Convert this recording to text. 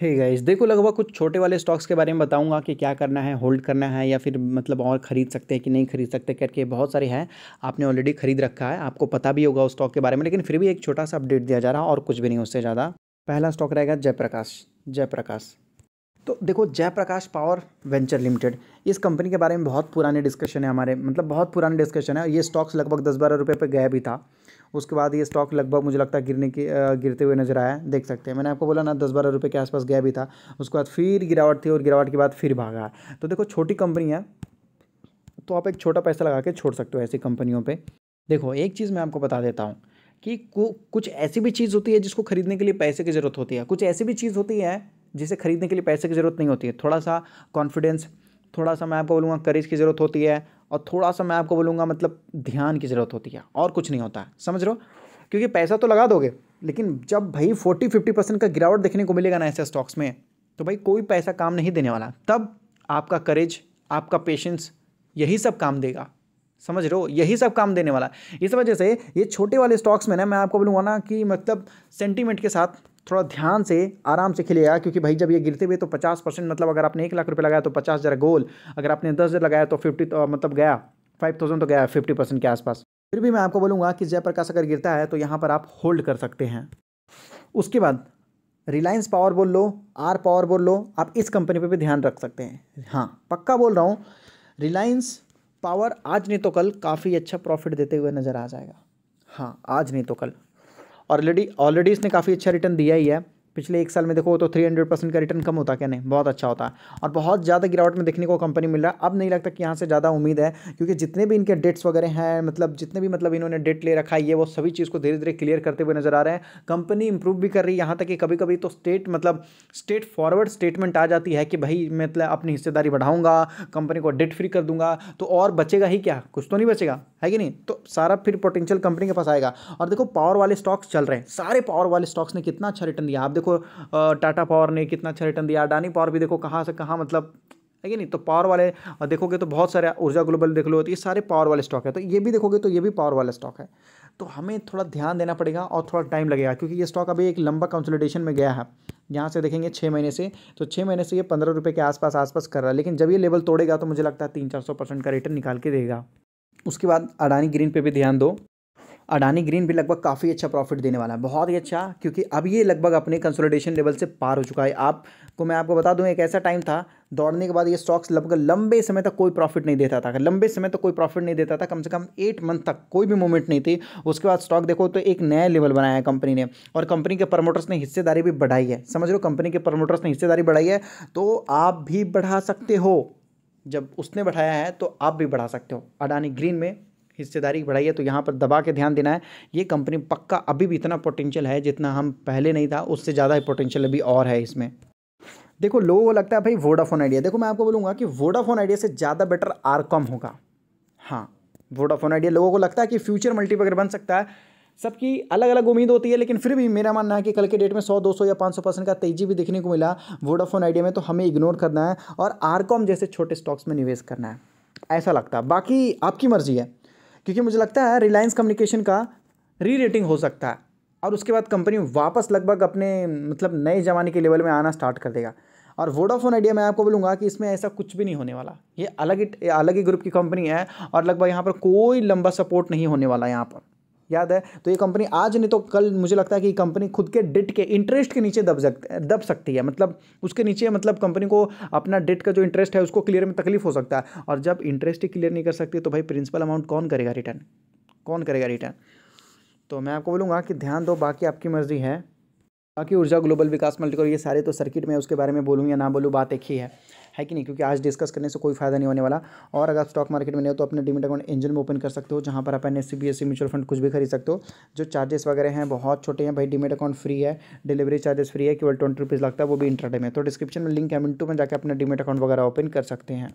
Hey guys देखो लगभग कुछ छोटे वाले स्टॉक्स के बारे में बताऊँगा कि क्या करना है होल्ड करना है या फिर मतलब और ख़रीद सकते हैं कि नहीं खरीद सकते, करके बहुत सारे हैं। आपने ऑलरेडी खरीद रखा है, आपको पता भी होगा उस स्टॉक के बारे में, लेकिन फिर भी एक छोटा सा अपडेट दिया जा रहा है और कुछ भी नहीं उससे ज़्यादा। पहला स्टॉक रहेगा जयप्रकाश जयप्रकाश। तो देखो जयप्रकाश पावर वेंचर लिमिटेड, इस कंपनी के बारे में बहुत पुराने डिस्कशन है हमारे मतलब बहुत पुराने डिस्कशन है। ये स्टॉक्स लगभग दस बारह रुपये पर गया भी था। उसके बाद ये स्टॉक लगभग मुझे लगता है गिरने की गिरते हुए नज़र आया देख सकते हैं। मैंने आपको बोला ना, दस बारह रुपये के आसपास गया भी था। उसके बाद फिर गिरावट थी और गिरावट के बाद फिर भागा। तो देखो, छोटी कंपनी है तो आप एक छोटा पैसा लगा के छोड़ सकते हो ऐसी कंपनियों पर देखो, एक चीज़ मैं आपको बता देता हूँ कि कुछ ऐसी भी चीज़ होती है जिसको खरीदने के लिए पैसे की ज़रूरत होती है। कुछ ऐसी भी चीज़ होती है जिसे खरीदने के लिए पैसे की ज़रूरत नहीं होती है। थोड़ा सा कॉन्फिडेंस थोड़ा सा मैं आपको बोलूँगा करेज की ज़रूरत होती है। और थोड़ा सा मैं आपको बोलूँगा मतलब ध्यान की ज़रूरत होती है, और कुछ नहीं होता है समझ रहे हो? क्योंकि पैसा तो लगा दोगे, लेकिन जब भाई फोर्टी फिफ्टी परसेंट का गिरावट देखने को मिलेगा ना ऐसे स्टॉक्स में तो भाई कोई पैसा काम नहीं देने वाला। तब आपका करेज आपका पेशेंस यही सब काम देगा, समझ रहे हो? यही सब काम देने वाला। इस वजह से ये छोटे वाले स्टॉक्स में ना, मैं आपको बोलूँगा ना कि मतलब सेंटीमेंट के साथ थोड़ा ध्यान से, आराम से खिलेगा क्योंकि भाई जब ये गिरते हुए तो पचास परसेंट मतलब अगर आपने एक लाख रुपये लगाया तो पचास हज़ार गोल, अगर आपने दस हज़ार लगाया तो फिफ्टी तो मतलब गया, फाइव थाउज़ेंड तो गया, फिफ्टी परसेंट के आसपास। फिर भी मैं आपको बोलूँगा कि जयप्रकाश अगर गिरता है तो यहाँ पर आप होल्ड कर सकते हैं। उसके बाद, रिलायंस पावर बोल लो, आर पावर बोल लो, आप इस कंपनी पर भी ध्यान रख सकते हैं। हाँ पक्का बोल रहा हूँ, रिलायंस पावर आज नहीं तो कल काफ़ी अच्छा प्रॉफिट देते हुए नज़र आ जाएगा। हाँ आज नहीं तो कल। ऑलरेडी ऑलरेडी इसने काफ़ी अच्छा रिटर्न दिया ही है। पिछले एक साल में देखो तो थ्री हंड्रेड परसेंट का रिटर्न कम होता क्या नहीं? बहुत अच्छा होता। है और बहुत ज़्यादा गिरावट में देखने को कंपनी मिल रहा है। अब नहीं लगता कि यहाँ से ज़्यादा उम्मीद है, क्योंकि जितने भी इनके डेट्स वगैरह हैं मतलब जितने भी मतलब इन्होंने डेट ले रखा है, ये वो सभी चीज़ को धीरे धीरे क्लियर करते हुए नज़र आ रहे हैं। कंपनी इंप्रूव भी कर रही है। यहाँ तक कि कभी कभी तो स्टेट मतलब स्टेट फॉरवर्ड स्टेटमेंट आ जाती है कि भाई मतलब अपनी हिस्सेदारी बढ़ाऊँगा कंपनी को डेट फ्री कर दूँगा तो और बचेगा ही क्या? कुछ तो नहीं बचेगा, है कि नहीं? तो सारा फिर पोटेंशियल कंपनी के पास आएगा। और देखो पावर वाले स्टॉक्स चल रहे हैं। सारे पावर वाले स्टॉक्स ने कितना अच्छा रिटर्न दिया। आप देखो टाटा पावर ने कितना अच्छा रिटर्न दिया। अडानी पावर भी देखो कहाँ से कहाँ मतलब है नहीं? तो पावर वाले देखोगे तो बहुत सारे ऊर्जा ग्लोबल देख लो तो ये सारे पावर वाले स्टॉक है। तो ये भी देखोगे तो ये भी पावर वाला स्टॉक है। तो हमें थोड़ा ध्यान देना पड़ेगा और थोड़ा टाइम लगेगा, क्योंकि ये स्टॉक अभी एक लंबा कंसोलिडेशन में गया है। यहाँ से देखेंगे छः महीने से। तो छः महीने से ये पंद्रह रुपये के आसपास आसपास कर रहा है। लेकिन जब ये लेवल तोड़ेगा तो मुझे लगता है तीन चार सौ परसेंट का रिटर्न निकाल के देगा। उसके बाद अडानी ग्रीन पे भी ध्यान दो। अडानी ग्रीन भी लगभग काफ़ी अच्छा प्रॉफिट देने वाला है। बहुत ही अच्छा क्योंकि अब ये लगभग अपने कंसोलिडेशन लेवल से पार हो चुका है। आपको मैं आपको बता दूँ, एक ऐसा टाइम था, दौड़ने के बाद ये स्टॉक्स लगभग लंबे समय तक कोई प्रॉफिट नहीं देता था। लंबे समय तक कोई प्रॉफिट नहीं देता था, कम से कम एट मंथ तक कोई भी मूवमेंट नहीं थी। उसके बाद स्टॉक देखो तो एक नया लेवल बनाया है कंपनी ने, और कंपनी के प्रमोटर्स ने हिस्सेदारी भी बढ़ाई है। समझ लो कंपनी के प्रमोटर्स ने हिस्सेदारी बढ़ाई है तो आप भी बढ़ा सकते हो। जब उसने बढ़ाया है तो आप भी बढ़ा सकते हो। अडानी ग्रीन में हिस्सेदारी बढ़ाई है तो यहाँ पर दबा के ध्यान देना है। ये कंपनी पक्का अभी भी इतना पोटेंशियल है जितना हम पहले नहीं था, उससे ज़्यादा पोटेंशियल अभी और है इसमें। देखो, लोगों को लगता है भाई वोडाफोन आइडिया देखो, मैं आपको बोलूँगा कि वोडाफोन आइडिया से ज़्यादा बेटर आर कम होगा। हाँ वोडाफोन आइडिया लोगों को लगता है कि फ्यूचर मल्टीपैकर बन सकता है, सबकी अलग अलग उम्मीद होती है, लेकिन फिर भी मेरा मानना है कि कल के डेट में सौ, दो सौ या पाँच सौ परसेंट का तेज़ी भी देखने को मिला वोडाफोन आइडिया में तो हमें इग्नोर करना है और आरकॉम जैसे छोटे स्टॉक्स में निवेश करना है। ऐसा लगता है। बाकी आपकी मर्ज़ी है। क्योंकि मुझे लगता है रिलायंस कम्युनिकेशन का री रेटिंग हो सकता है। और उसके बाद कंपनी वापस लगभग अपने मतलब नए ज़माने के लेवल में आना स्टार्ट कर देगा। और वोडाफोन आइडिया मैं आपको बोलूँगा कि इसमें ऐसा कुछ भी नहीं होने वाला। ये अलग ही अलग ही ग्रुप की कंपनी है और लगभग यहाँ पर कोई लंबा सपोर्ट नहीं होने वाला यहाँ पर। याद है? तो ये कंपनी आज नहीं तो कल मुझे लगता है कि कंपनी खुद के डेट के इंटरेस्ट के नीचे दब सकते दब सकती है। मतलब उसके नीचे मतलब कंपनी को अपना डेट का जो इंटरेस्ट है, उसको क्लियर में तकलीफ़ हो सकता है। और जब इंटरेस्ट ही क्लियर नहीं कर सकती तो भाई प्रिंसिपल अमाउंट कौन करेगा रिटर्न कौन करेगा रिटर्न तो मैं आपको बोलूँगा कि ध्यान दो, बाकी आपकी मर्ज़ी है। बाकी ऊर्जा ग्लोबल विकास मल्टीकोर ये सारे तो सर्किट में, उसके बारे में बोलूँ या ना बोलूँ, बात एक ही है। है कि नहीं? क्योंकि आज डिस्कस करने से कोई फ़ायदा नहीं होने वाला। और अगर स्टॉक मार्केट में नहीं हो तो अपने डिमिट अकाउंट इंजन में ओपन कर सकते हो, जहाँ पर आप एन एस म्यूचुअल फंड कुछ भी खरीद सकते हो। जो चार्जेस वगैरह हैं, बहुत छोटे हैं भाई डिमिट अकाउंट फ्री है डिलीवरी चार्जेस फ्री है, केवल ट्वेंटी रुपीज़ लगता है, वो भी इंटरडे में। तो डिस्क्रिप्शन में लिंक है मिनटू में जाकर अपना डिमिट अकाउंट वगैरह ओपन कर सकते हैं।